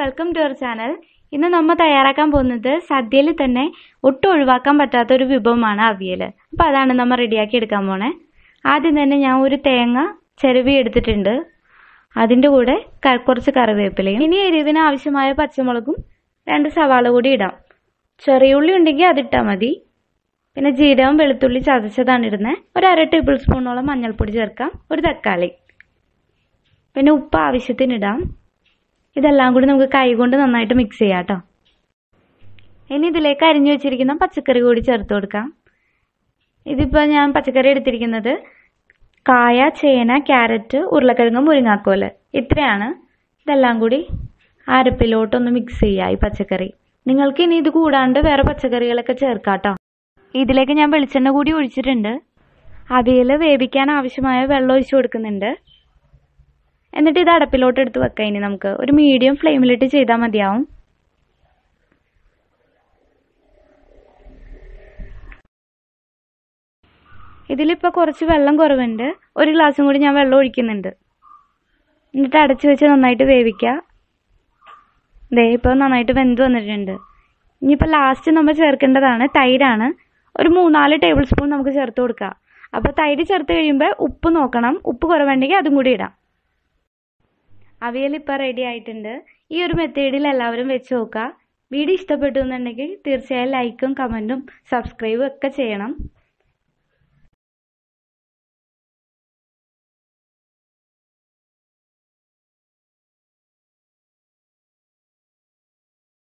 Welcome to our channel ഇന്ന് നമ്മൾ തയ്യാറാക്കാൻ പോകുന്നത് സദ്യയിൽ തന്നെ ഒട്ടും ഒഴിവാക്കാൻ പറ്റാത്ത ഒരു വിഭവമാണ് അവിയൽ അപ്പോൾ അതാണ് നമ്മൾ റെഡിയാക്കി എടുക്കാൻ പോണേ. ആദ്യം തന്നെ ഞാൻ ഒരു തേങ്ങ ചെരുവി എടുത്തിട്ടുണ്ട്. അതിന്റെ കൂടെ കുറച്ച് കറിവേപ്പിലയും. ഇനി എരിവിന് ആവശ്യമായ പച്ചമുളകും രണ്ട് സവാള കൂടി ഇടാം. ചെറിയ ഉള്ളി ഉണ്ടെങ്കിൽ അതിട്ടാൽ മതി. പിന്നെ ജീരകം വെളുത്തുള്ളി ചതച്ചതാണ് ഇടുന്നത് ഒരു അര ടേബിൾ സ്പൂണോളം മഞ്ഞൾപ്പൊടി ചേർക്കാം. ഒരു തക്കാളി. പിന്നെ ഉപ്പ് ആവശ്യത്തിന് ഇടാം. ഇതെല്ലാം കൂടി നമുക്ക് കൈകൊണ്ട് നന്നായിട്ട് മിക്സ് ചെയ്യാം കേട്ടോ ഇനി ഇതിലേക്ക് അരിഞ്ഞു വെച്ചിരിക്കുന്ന പച്ചക്കറി കൂടി ചേർത്ത് കൊടുക്കാം. ഇതിപ്പോൾ ഞാൻ പച്ചക്കറി എടുത്തിരിക്കുന്നത് കായ ചേന ക്യാരറ്റ് ഉരുളക്കിഴങ്ങ് മുരിങ്ങാക്കോൽ. ഇത്രയാണ്. ഇതെല്ലാം കൂടി അരപ്പിലോട്ടൊന്ന് മിക്സ് ചെയ്യുക ഈ പച്ചക്കറി. നിങ്ങൾക്ക് ഇനി ഇത് കൂടാണ്ട് വേറെ പച്ചക്കറികളൊക്കെ ചേർക്കാം കേട്ടോ ഇതിലേക്ക് ഞാൻ വെളിച്ചെണ്ണ കൂടി ഒഴിച്ചിട്ടുണ്ട്. അവിയൽ വേവിക്കാൻ ആവശ്യമായ വെള്ളം ഒഴിച്ചു കൊടുക്കുന്നുണ്ട്. എന്നിട്ട് ഇത് അടപ്പിലോട്ട് എടുത്ത് വെക്കാം. ഇനി നമുക്ക് ഒരു മീഡിയം ഫ്ലെയിമിലിട്ട് ചെയ്താൽ മതിയാവും. ഇതിലിപ്പോൾ കുറച്ച് വെള്ളം കുറവുണ്ട്. ഒരു ഗ്ലാസും കൂടി ഞാൻ വെള്ളം ഒഴിക്കുന്നുണ്ട്. എന്നിട്ട് അടച്ചു വെച്ച് നന്നായിട്ട് വേവിക്കുക ദേ ഇപ്പോൾ നന്നായിട്ട് വെന്ത് വന്നിട്ടുണ്ട്. ഇനിയിപ്പോൾ ലാസ്റ്റ് നമ്മൾ ചേർക്കേണ്ടതാണ് തൈരാണ്. ഒരു മൂന്നാൽ ടേബിൾ സ്പൂൺ നമുക്ക് ചേർത്ത് കൊടുക്കാം. അപ്പോൾ തൈര് ചേർത്ത് കഴിയുമ്പോൾ ഉപ്പ് നോക്കണം. ഉപ്പ് കുറവുണ്ടെങ്കിൽ അതും കൂടി ഇടാം. അവിയൽ ഇപ്പോൾ റെഡി ആയിട്ടുണ്ട്. ഈ ഒരു മെത്തേഡിൽ എല്ലാവരും വെച്ച് നോക്കുക. വീഡിയോ ഇഷ്ടപ്പെട്ടു എന്നുണ്ടെങ്കിൽ തീർച്ചയായും ലൈക്കും കമന്റും സബ്സ്ക്രൈബും ഒക്കെ ചെയ്യണം.